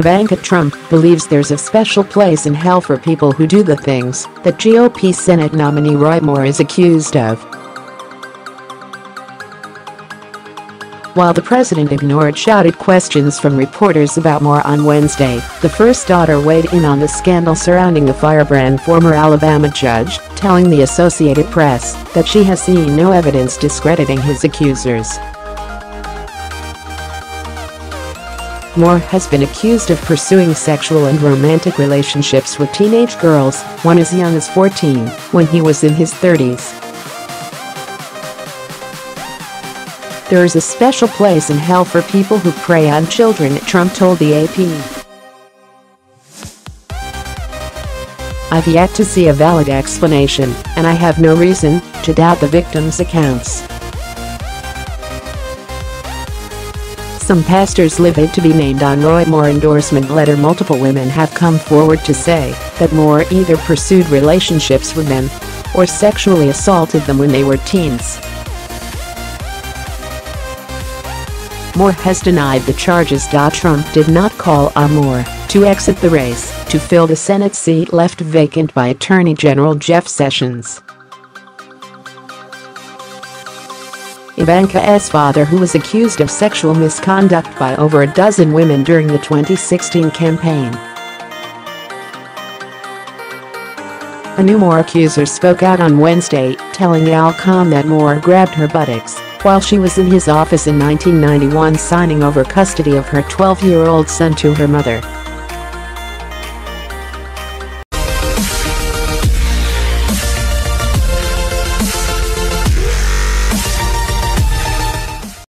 Ivanka Trump believes there's a special place in hell for people who do the things that GOP Senate nominee Roy Moore is accused of. While the president ignored shouted questions from reporters about Moore on Wednesday, the first daughter weighed in on the scandal surrounding the firebrand former Alabama judge, telling the Associated Press that she has seen no evidence discrediting his accusers. Moore has been accused of pursuing sexual and romantic relationships with teenage girls, one as young as 14, when he was in his 30s. There is a special place in hell for people who prey on children, Trump told the AP. I've yet to see a valid explanation, and I have no reason to doubt the victims' accounts. Some pastors livid to be named on Roy Moore endorsement letter multiple women have come forward to say that Moore either pursued relationships with men or sexually assaulted them when they were teens. Moore has denied the charges. Trump did not call on Moore to exit the race to fill the Senate seat left vacant by Attorney General Jeff Sessions. Ivanka's father who was accused of sexual misconduct by over a dozen women during the 2016 campaign. A new Moore accuser spoke out on Wednesday, telling Al-Com that Moore grabbed her buttocks while she was in his office in 1991 signing over custody of her 12-year-old son to her mother.